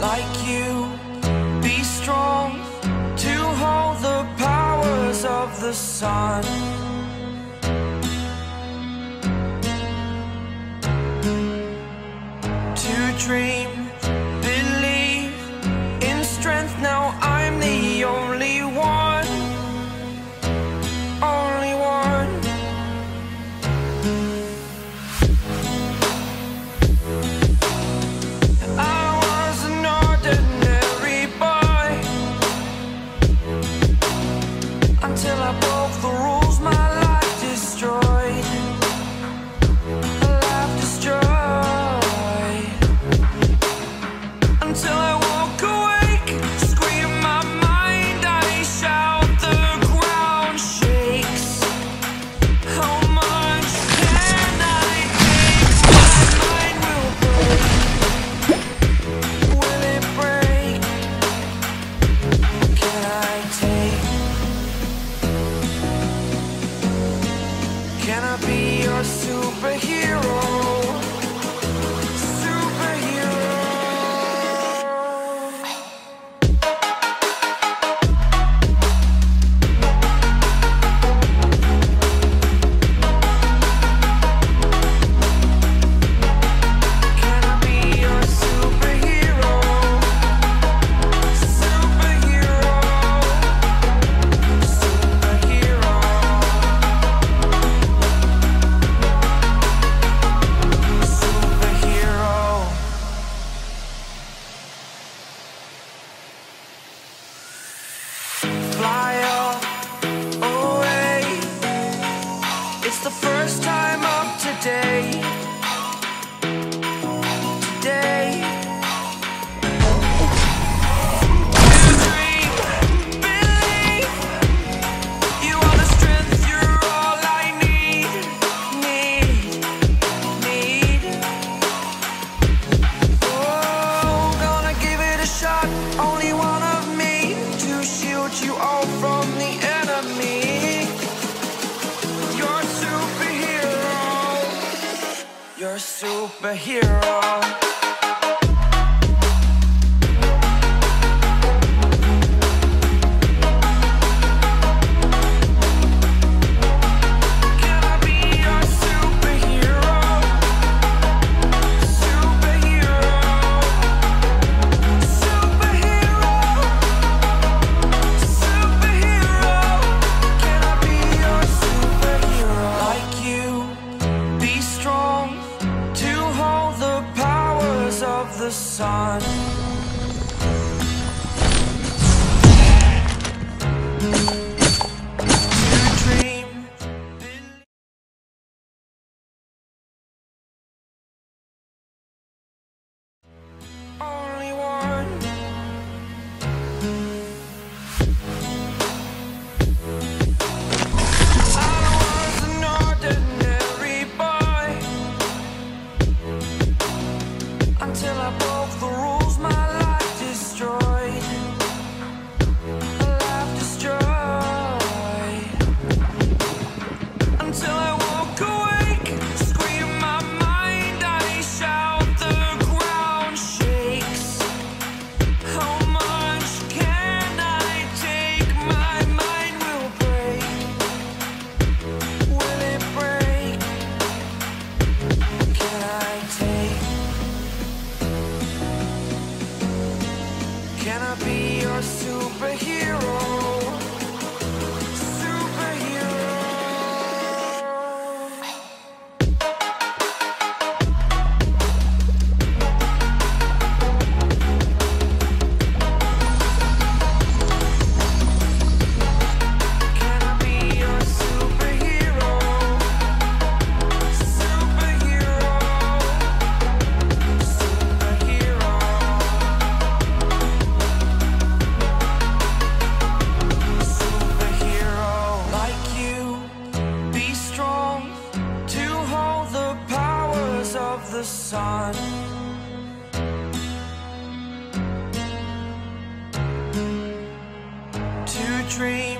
like you. sun. be your superhero. superhero. the sun. superhero. on. To dream